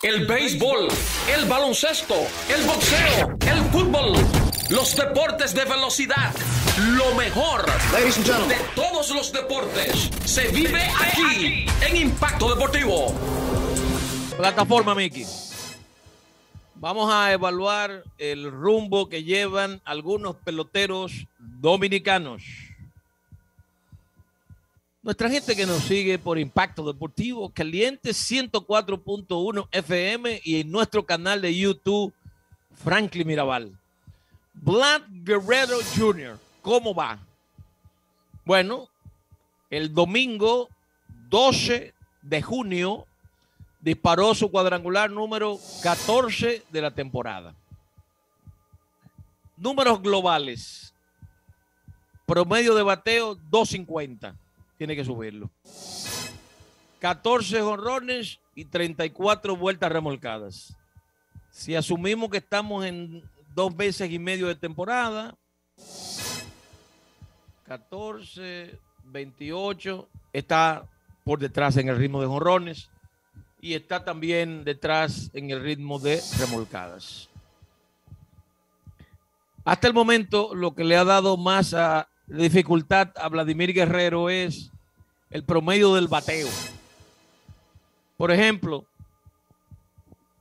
El béisbol, el baloncesto, el boxeo, el fútbol, los deportes de velocidad. Lo mejor de todos los deportes se vive aquí en Impacto Deportivo. Plataforma Mickey. Vamos a evaluar el rumbo que llevan algunos peloteros dominicanos. Nuestra gente que nos sigue por Impacto Deportivo, Caliente 104.1 FM y en nuestro canal de YouTube, Franklin Mirabal. Vlad Guerrero Jr., ¿cómo va? Bueno, el domingo 12 de junio disparó su cuadrangular número 14 de la temporada. Números globales. Promedio de bateo 250 tiene que subirlo. 14 jonrones y 34 vueltas remolcadas. Si asumimos que estamos en dos veces y medio de temporada, 14, 28, está por detrás en el ritmo de jonrones y está también detrás en el ritmo de remolcadas. Hasta el momento, lo que le ha dado más a dificultad a Vladimir Guerrero es el promedio del bateo. Por ejemplo,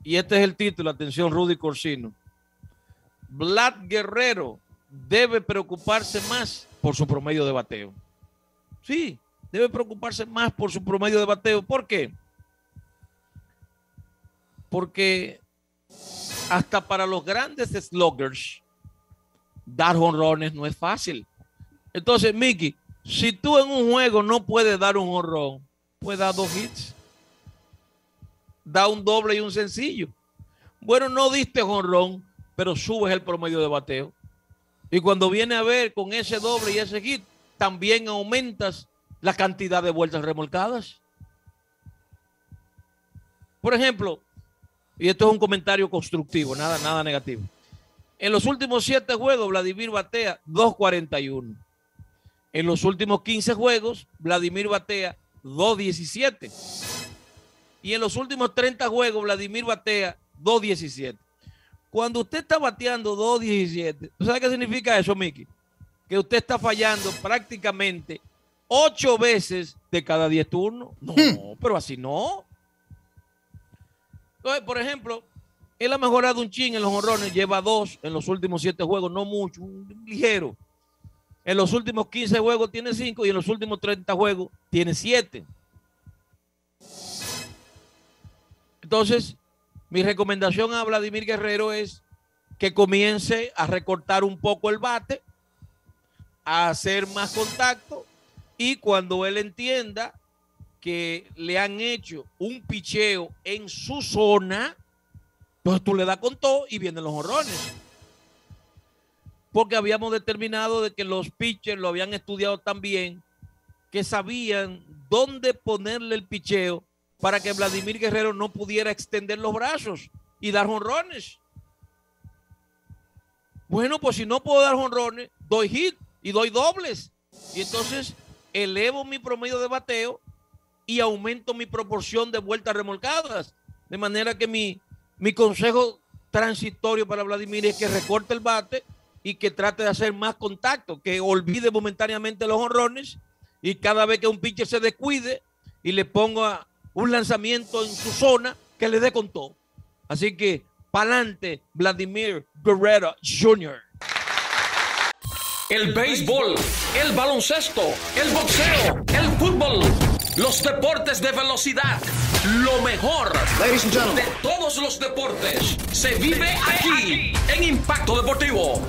y este es el título, atención Rudy Corsino, Vlad Guerrero debe preocuparse más por su promedio de bateo. Sí, debe preocuparse más por su promedio de bateo. ¿Por qué? Porque hasta para los grandes sluggers, dar honrones no es fácil. Entonces, Mickey, si tú en un juego no puedes dar un honrón, puedes dar dos hits. Da un doble y un sencillo. Bueno, no diste honrón, pero subes el promedio de bateo. Y cuando viene a ver con ese doble y ese hit, también aumentas la cantidad de vueltas remolcadas. Por ejemplo, y esto es un comentario constructivo, nada, nada negativo. En los últimos siete juegos, Vladimir batea 2.41. En los últimos 15 juegos, Vladimir batea 2.17. Y en los últimos 30 juegos, Vladimir batea 2.17. Cuando usted está bateando 2.17, ¿sabe qué significa eso, Miki? Que usted está fallando prácticamente 8 veces de cada 10 turnos. No, hmm. pero así no. Entonces, por ejemplo, él ha mejorado un chin en los honrones, lleva dos en los últimos 7 juegos, no mucho, un ligero. En los últimos 15 juegos tiene 5 y en los últimos 30 juegos tiene 7. Entonces, mi recomendación a Vladimir Guerrero es que comience a recortar un poco el bate, a hacer más contacto y cuando él entienda que le han hecho un picheo en su zona, pues tú le das con todo y vienen los horrones porque habíamos determinado de que los pitchers lo habían estudiado tan bien que sabían dónde ponerle el picheo para que Vladimir Guerrero no pudiera extender los brazos y dar jonrones. Bueno, pues si no puedo dar jonrones, doy hit y doy dobles. Y entonces elevo mi promedio de bateo y aumento mi proporción de vueltas remolcadas. De manera que mi, mi consejo transitorio para Vladimir es que recorte el bate y que trate de hacer más contacto, que olvide momentáneamente los honrones y cada vez que un pitcher se descuide y le ponga un lanzamiento en su zona, que le dé con todo. Así que, pa'lante, Vladimir Guerrero Jr. El béisbol, el baloncesto, el boxeo, el fútbol, los deportes de velocidad, lo mejor de todos los deportes. Se vive aquí. en Impacto Deportivo.